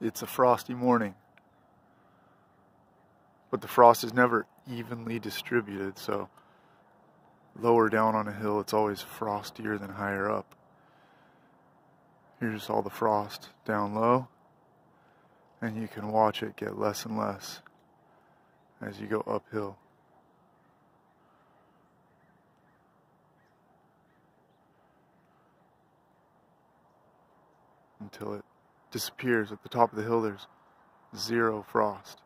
it's a frosty morning. But the frost is never evenly distributed, so lower down on a hill it's always frostier than higher up. Here's all the frost down low, and you can watch it get less and less as you go uphill. Until it disappears at the top of the hill, there's zero frost.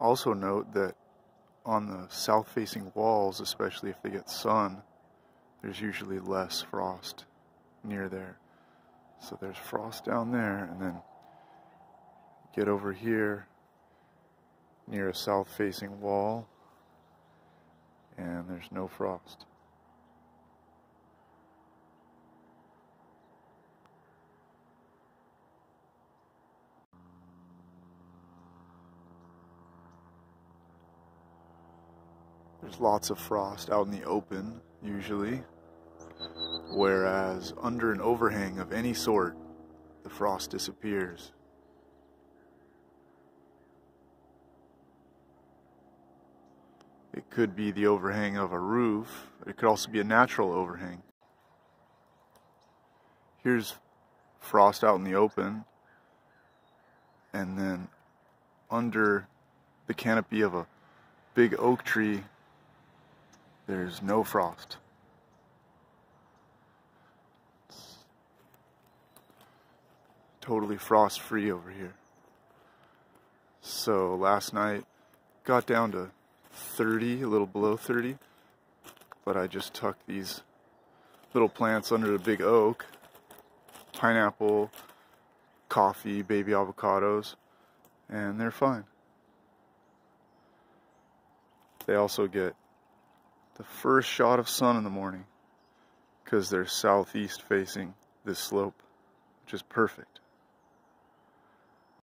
Also note that on the south facing walls, especially if they get sun, there's usually less frost near there. So there's frost down there, and then get over here near a south facing wall, and there's no frost. There's lots of frost out in the open, usually, whereas under an overhang of any sort, the frost disappears. It could be the overhang of a roof, it could also be a natural overhang. Here's frost out in the open, and then under the canopy of a big oak tree there's no frost. It's totally frost free over here. So last night got down to 30, a little below 30, but I just tucked these little plants under the big oak, pineapple, coffee, baby avocados, and they're fine. They also get the first shot of sun in the morning because they're southeast facing this slope, which is perfect.